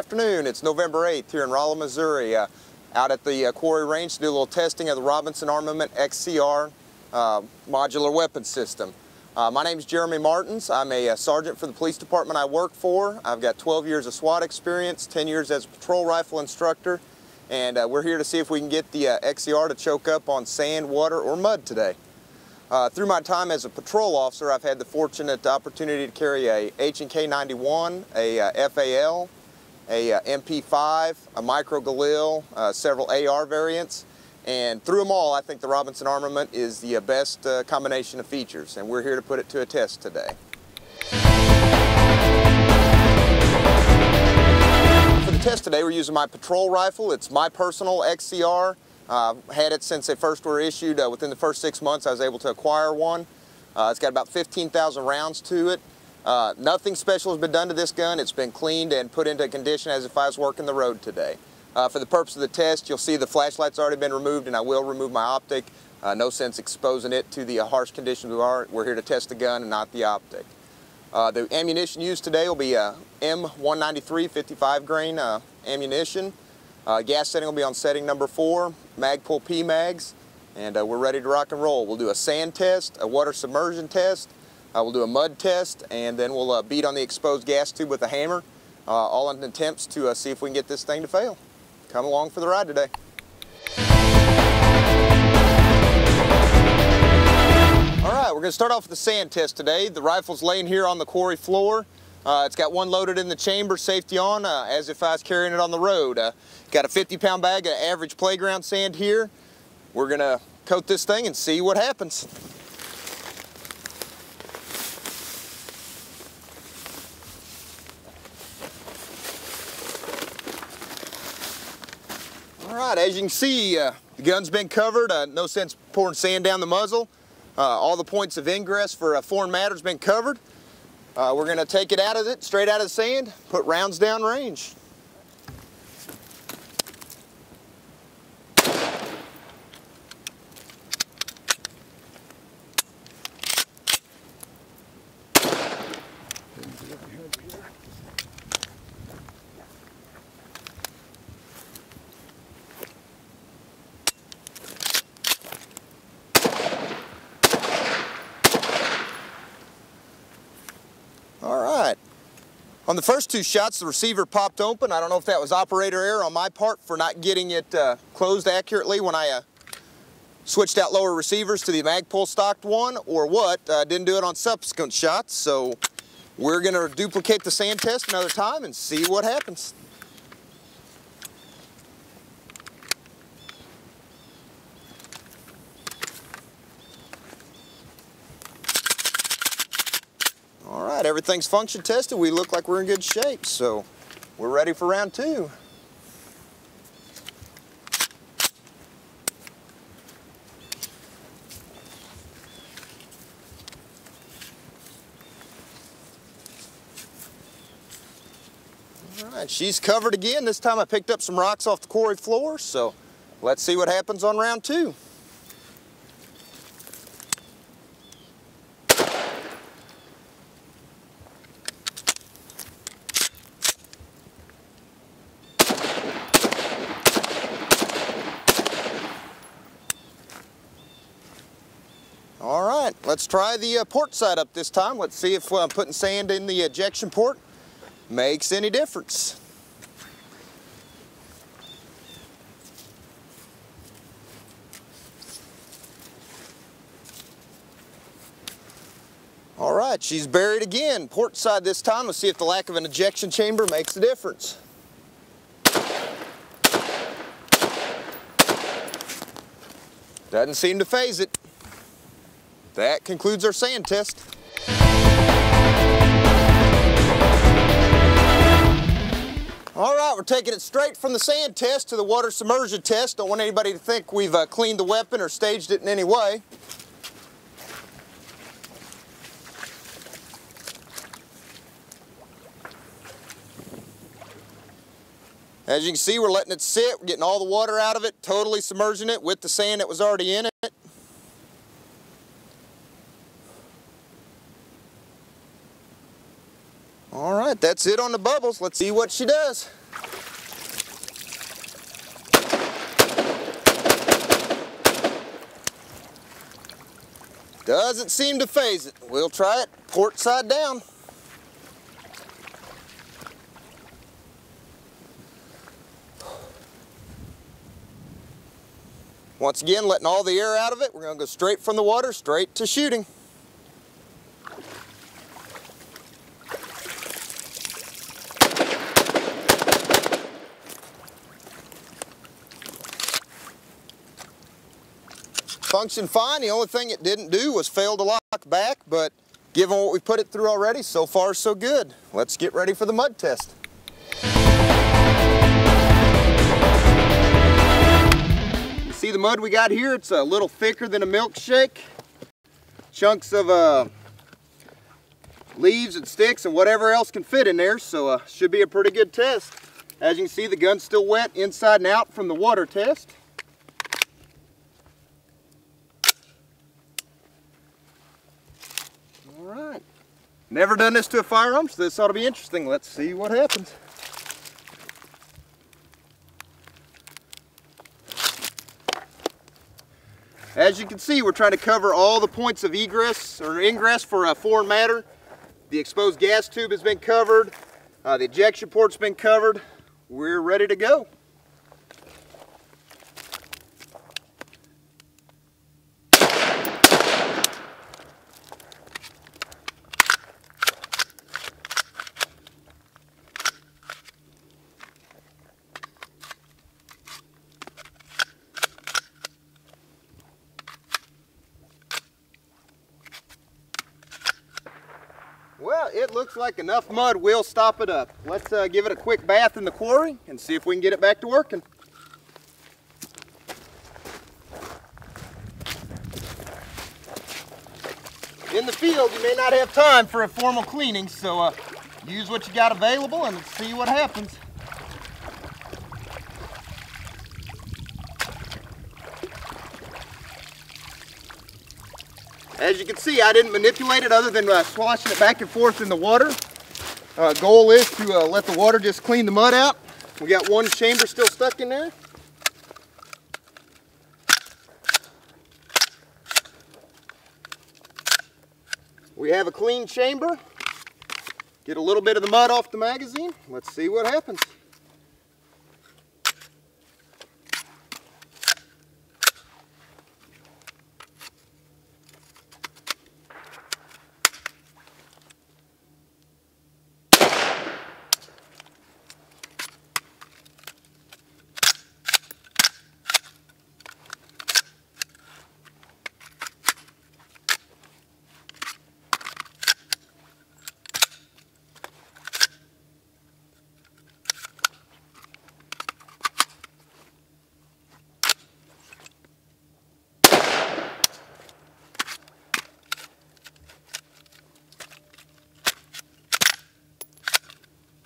afternoon. It's November 8th here in Rolla, Missouri, uh, out at the uh, quarry range to do a little testing of the Robinson Armament XCR uh, modular weapon system. Uh, my name is Jeremy Martens. I'm a, a, uh, sergeant for the police department I work for. I've got 12 years of SWAT experience, 10 years as a patrol rifle instructor, and uh, we're here to see if we can get the XCR to choke up on sand, water, or mud today. Uh, through my time as a patrol officer, I've had the fortunate opportunity to carry a H&K 91, a uh, FAL, a uh, MP5, a Micro Galil, uh, several AR variants, and through them all, I think the Robinson Armament is the uh, best uh, combination of features, and we're here to put it to a test today. For the test today, we're using my patrol rifle. It's my personal XCR. Uh, had it since they first were issued. Uh, within the first six months, I was able to acquire one. Uh, it's got about 15,000 rounds to it. Uh, nothing special has been done to this gun. It's been cleaned and put into condition as if I was working the road today. Uh, for the purpose of the test, you'll see the flashlight's already been removed and I will remove my optic. Uh, no sense exposing it to the harsh conditions we are. We're here to test the gun and not the optic. the ammunition used today will be a M193 55 grain ammunition. Uh, gas setting will be on setting number four, Magpul P-Mags, and uh, we're ready to rock and roll. We'll do a sand test, a water submersion test, uh, we'll do a mud test, and then we'll uh, beat on the exposed gas tube with a hammer, uh, all in attempts to uh, see if we can get this thing to fail. Come along for the ride today. All right, we're going to start off with the sand test today. The rifle's laying here on the quarry floor. Uh, it's got one loaded in the chamber, safety on, uh, as if I was carrying it on the road. Got a 50 pound bag of average playground sand here. We're gonna coat this thing and see what happens. Right, as you can see, uh, the gun's been covered. Uh, no sense pouring sand down the muzzle. Uh, all the points of ingress for foreign matter's been covered. Uh, we're going to take it out of it, straight out of the sand, put rounds down range. On the first two shots, the receiver popped open. I don't know if that was operator error on my part for not getting it uh, closed accurately when I uh, switched out lower receivers to the Magpul stocked one or what. I uh, didn't do it on subsequent shots, so we're going to duplicate the sand test another time and see what happens. Right, everything's function tested. We look like we're in good shape, so we're ready for round two. All right, she's covered again. This time I picked up some rocks off the quarry floor, so let's see what happens on round two. All right, let's try the uh, port side up this time. Let's see if uh, putting sand in the ejection port makes any difference. All right, she's buried again. Port side this time. Let's see if the lack of an ejection chamber makes a difference. Doesn't seem to phase it. That concludes our sand test. All right, we're taking it straight from the sand test to the water submersion test. Don't want anybody to think we've uh, cleaned the weapon or staged it in any way. As you can see, we're letting it sit. We're getting all the water out of it, totally submerging it with the sand that was already in it. right, that's it on the bubbles. Let's see what she does. Doesn't seem to phase it. We'll try it port side down. Once again, letting all the air out of it. We're gonna go straight from the water, straight to shooting. Functioned fine. The only thing it didn't do was fail to lock back, but given what we put it through already, so far so good. Let's get ready for the mud test. See the mud we got here? It's a little thicker than a milkshake. Chunks of uh, leaves and sticks and whatever else can fit in there, so uh, should be a pretty good test. As you can see, the gun's still wet inside and out from the water test. Never done this to a firearm, so this ought to be interesting. Let's see what happens. As you can see, we're trying to cover all the points of egress or ingress for a foreign matter. The exposed gas tube has been covered. Uh, the ejection port's been covered. We're ready to go. Well, it looks like enough mud will stop it up. Let's uh, give it a quick bath in the quarry and see if we can get it back to working. In the field, you may not have time for a formal cleaning, so uh, use what you got available and see what happens. As you can see, I didn't manipulate it other than uh, swashing it back and forth in the water. Uh, goal is to uh, let the water just clean the mud out. We got one chamber still stuck in there. We have a clean chamber. Get a little bit of the mud off the magazine. Let's see what happens.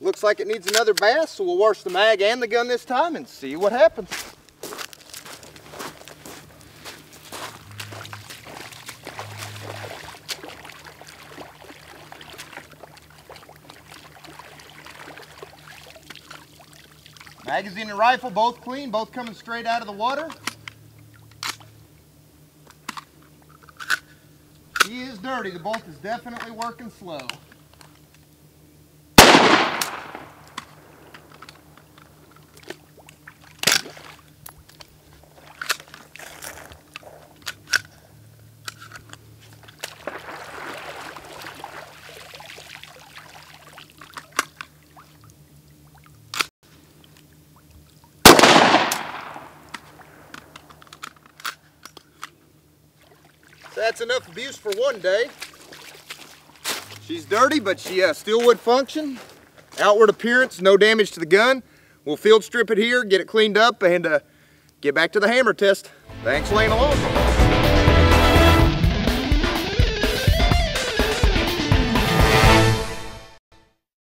Looks like it needs another bath, so we'll wash the mag and the gun this time and see what happens. Magazine and rifle both clean, both coming straight out of the water. He is dirty, the bolt is definitely working slow. That's enough abuse for one day. She's dirty, but she uh, still would function. Outward appearance, no damage to the gun. We'll field strip it here, get it cleaned up, and uh, get back to the hammer test. Thanks laying along.